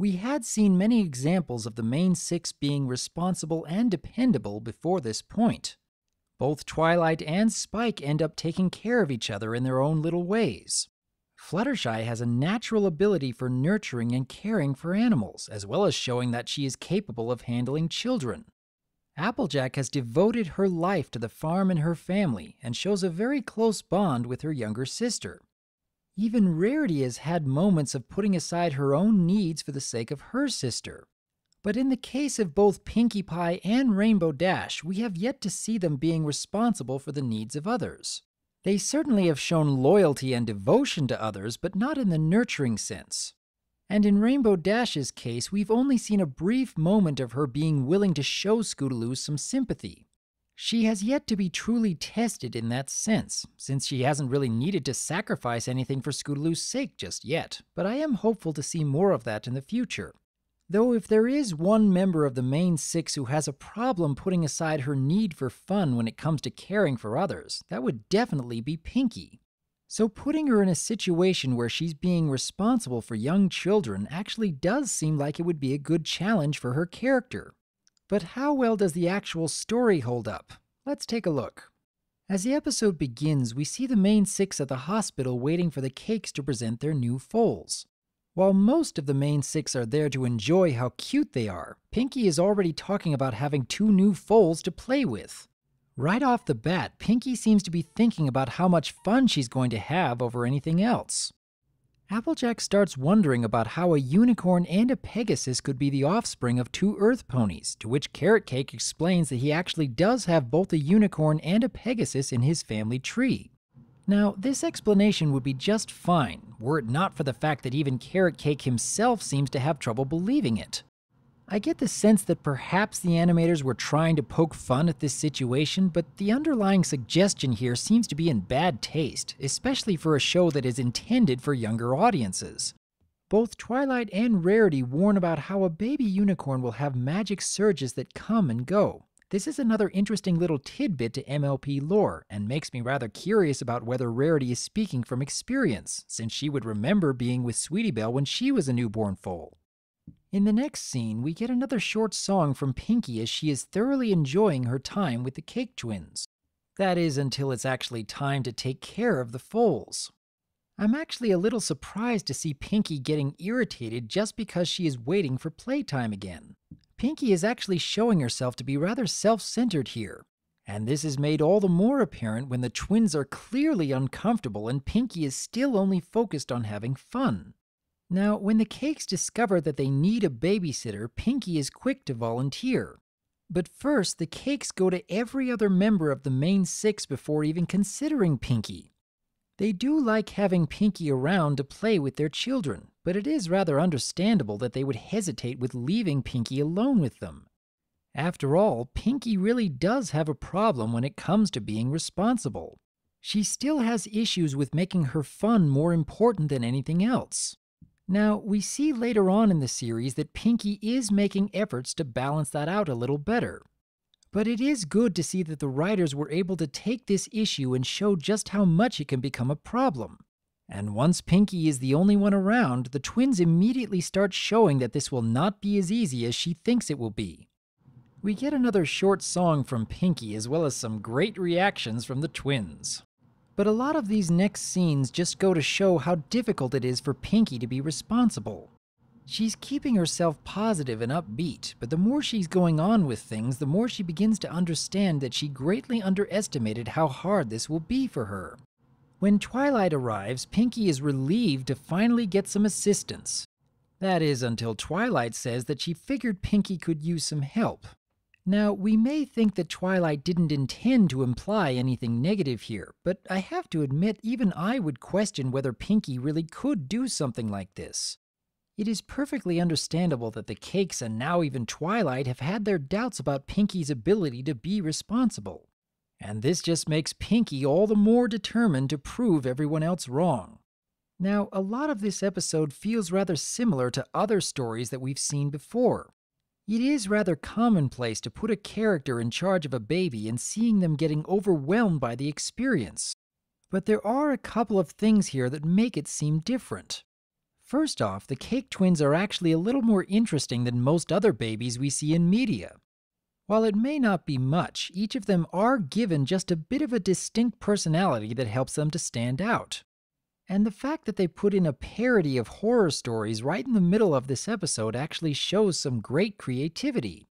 We had seen many examples of the Mane Six being responsible and dependable before this point. Both Twilight and Spike end up taking care of each other in their own little ways. Fluttershy has a natural ability for nurturing and caring for animals, as well as showing that she is capable of handling children. Applejack has devoted her life to the farm and her family and shows a very close bond with her younger sister. Even Rarity has had moments of putting aside her own needs for the sake of her sister. But in the case of both Pinkie Pie and Rainbow Dash, we have yet to see them being responsible for the needs of others. They certainly have shown loyalty and devotion to others, but not in the nurturing sense. And in Rainbow Dash's case, we've only seen a brief moment of her being willing to show Scootaloo some sympathy. She has yet to be truly tested in that sense, since she hasn't really needed to sacrifice anything for Scootaloo's sake just yet, but I am hopeful to see more of that in the future. Though if there is one member of the Mane Six who has a problem putting aside her need for fun when it comes to caring for others, that would definitely be Pinkie. So, putting her in a situation where she's being responsible for young children actually does seem like it would be a good challenge for her character. But how well does the actual story hold up? Let's take a look. As the episode begins, we see the Mane Six at the hospital waiting for the cakes to present their new foals. While most of the Mane Six are there to enjoy how cute they are, Pinkie is already talking about having two new foals to play with. Right off the bat, Pinkie seems to be thinking about how much fun she's going to have over anything else. Applejack starts wondering about how a unicorn and a Pegasus could be the offspring of two Earth ponies, to which Carrot Cake explains that he actually does have both a unicorn and a Pegasus in his family tree. Now, this explanation would be just fine, were it not for the fact that even Carrot Cake himself seems to have trouble believing it. I get the sense that perhaps the animators were trying to poke fun at this situation, but the underlying suggestion here seems to be in bad taste, especially for a show that is intended for younger audiences. Both Twilight and Rarity warn about how a baby unicorn will have magic surges that come and go. This is another interesting little tidbit to MLP lore, and makes me rather curious about whether Rarity is speaking from experience, since she would remember being with Sweetie Belle when she was a newborn foal. In the next scene, we get another short song from Pinkie as she is thoroughly enjoying her time with the Cake Twins. That is until it's actually time to take care of the foals. I'm actually a little surprised to see Pinkie getting irritated just because she is waiting for playtime again. Pinkie is actually showing herself to be rather self centered here, and this is made all the more apparent when the twins are clearly uncomfortable and Pinkie is still only focused on having fun. Now, when the cakes discover that they need a babysitter, Pinkie is quick to volunteer. But first, the cakes go to every other member of the Mane Six before even considering Pinkie. They do like having Pinkie around to play with their children, but it is rather understandable that they would hesitate with leaving Pinkie alone with them. After all, Pinkie really does have a problem when it comes to being responsible. She still has issues with making her fun more important than anything else. Now, we see later on in the series that Pinkie is making efforts to balance that out a little better. But it is good to see that the writers were able to take this issue and show just how much it can become a problem. And once Pinkie is the only one around, the twins immediately start showing that this will not be as easy as she thinks it will be. We get another short song from Pinkie as well as some great reactions from the twins. But a lot of these next scenes just go to show how difficult it is for Pinkie to be responsible. She's keeping herself positive and upbeat, but the more she's going on with things, the more she begins to understand that she greatly underestimated how hard this will be for her. When Twilight arrives, Pinkie is relieved to finally get some assistance. That is until Twilight says that she figured Pinkie could use some help, now, we may think that Twilight didn't intend to imply anything negative here, but I have to admit even I would question whether Pinkie really could do something like this. It is perfectly understandable that the Cakes and now even Twilight have had their doubts about Pinkie's ability to be responsible. And this just makes Pinkie all the more determined to prove everyone else wrong. Now, a lot of this episode feels rather similar to other stories that we've seen before, it is rather commonplace to put a character in charge of a baby and seeing them getting overwhelmed by the experience. But there are a couple of things here that make it seem different. First off, the cake twins are actually a little more interesting than most other babies we see in media. While it may not be much, each of them are given just a bit of a distinct personality that helps them to stand out. And the fact that they put in a parody of horror stories right in the middle of this episode actually shows some great creativity.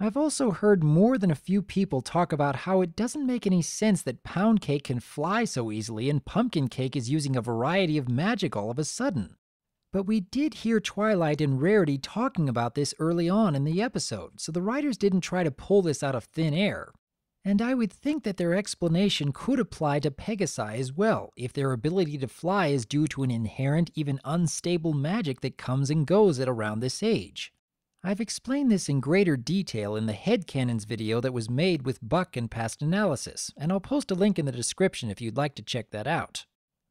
I've also heard more than a few people talk about how it doesn't make any sense that pound cake can fly so easily and pumpkin cake is using a variety of magic all of a sudden. But we did hear Twilight and Rarity talking about this early on in the episode, so the writers didn't try to pull this out of thin air. And I would think that their explanation could apply to Pegasi as well, if their ability to fly is due to an inherent, even unstable magic that comes and goes at around this age. I've explained this in greater detail in the headcanons video that was made with Buck and past analysis, and I'll post a link in the description if you'd like to check that out.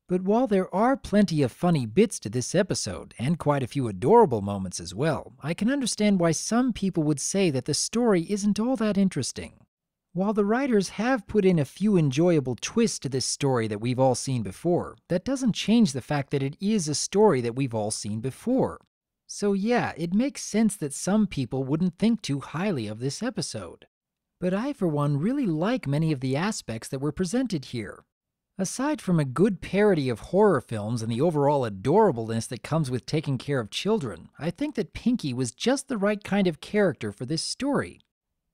But while there are plenty of funny bits to this episode, and quite a few adorable moments as well, I can understand why some people would say that the story isn't all that interesting. While the writers have put in a few enjoyable twists to this story that we've all seen before, that doesn't change the fact that it is a story that we've all seen before. So, yeah, it makes sense that some people wouldn't think too highly of this episode. But I, for one, really like many of the aspects that were presented here, Aside from a good parody of horror films and the overall adorableness that comes with taking care of children, I think that Pinkie was just the right kind of character for this story.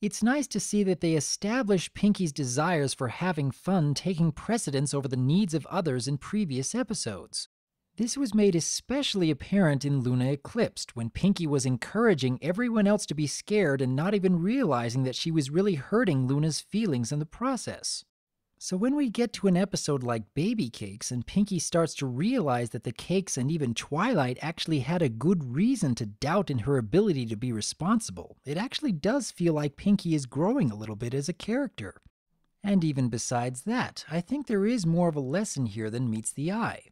It's nice to see that they establish Pinkie's desires for having fun taking precedence over the needs of others in previous episodes. This was made especially apparent in Luna Eclipsed, when Pinkie was encouraging everyone else to be scared and not even realizing that she was really hurting Luna's feelings in the process. So when we get to an episode like Baby Cakes and Pinkie starts to realize that the Cakes and even Twilight actually had a good reason to doubt in her ability to be responsible, it actually does feel like Pinkie is growing a little bit as a character. And even besides that, I think there is more of a lesson here than meets the eye.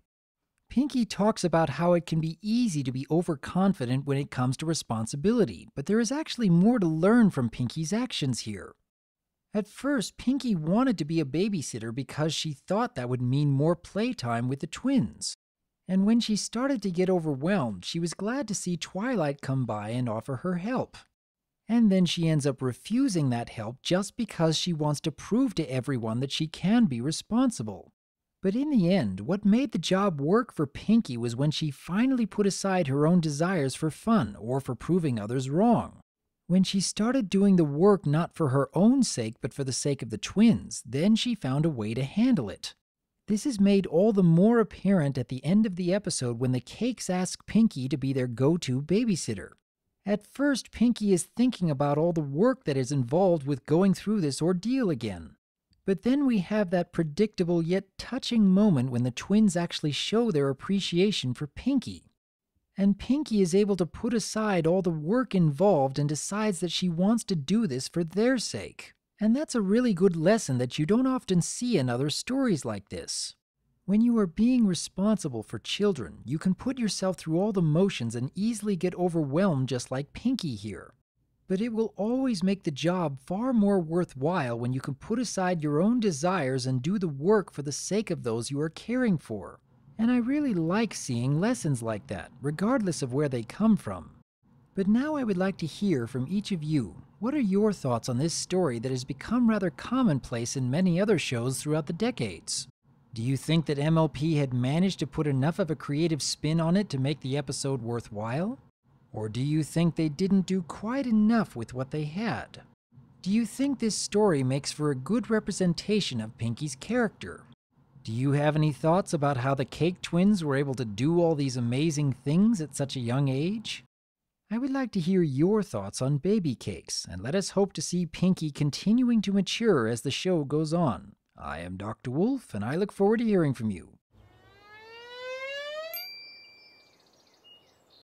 Pinkie talks about how it can be easy to be overconfident when it comes to responsibility, but there is actually more to learn from Pinkie's actions here. At first, Pinkie wanted to be a babysitter because she thought that would mean more playtime with the twins. And when she started to get overwhelmed, she was glad to see Twilight come by and offer her help. And then she ends up refusing that help just because she wants to prove to everyone that she can be responsible. But in the end, what made the job work for Pinkie was when she finally put aside her own desires for fun or for proving others wrong. When she started doing the work not for her own sake but for the sake of the twins, then she found a way to handle it. This is made all the more apparent at the end of the episode when the Cakes ask Pinkie to be their go to babysitter. At first, Pinkie is thinking about all the work that is involved with going through this ordeal again. But then we have that predictable yet touching moment when the twins actually show their appreciation for Pinkie and Pinkie is able to put aside all the work involved and decides that she wants to do this for their sake. And that's a really good lesson that you don't often see in other stories like this. When you are being responsible for children, you can put yourself through all the motions and easily get overwhelmed just like Pinkie here. But it will always make the job far more worthwhile when you can put aside your own desires and do the work for the sake of those you are caring for. And I really like seeing lessons like that, regardless of where they come from. But now I would like to hear from each of you. What are your thoughts on this story that has become rather commonplace in many other shows throughout the decades? Do you think that MLP had managed to put enough of a creative spin on it to make the episode worthwhile? Or do you think they didn't do quite enough with what they had? Do you think this story makes for a good representation of Pinkie's character? Do you have any thoughts about how the Cake twins were able to do all these amazing things at such a young age? I would like to hear your thoughts on baby cakes, and let us hope to see Pinkie continuing to mature as the show goes on. I am Dr. Wolf, and I look forward to hearing from you.